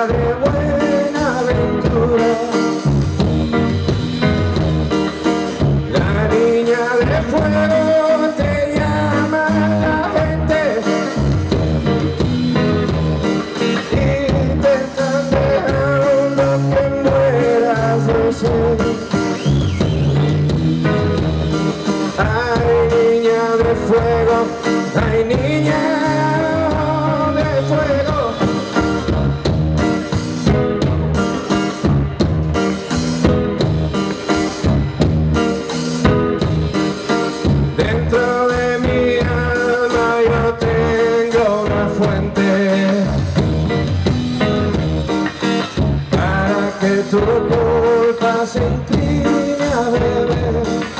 princesa de buena aventura. La niña de fuego te llama la gente. Intentan dejando que mueras de sed. Niña de fuego, ay, niña Dentro de mi alma yo tengo una fuente para que tu culpa se incline a.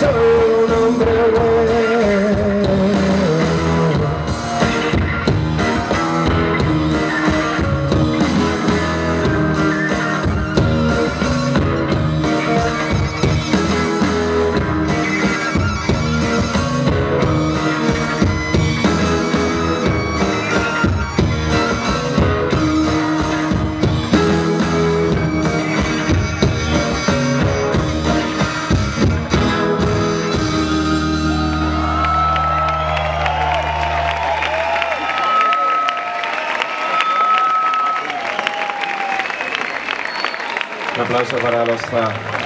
yo aplauso para los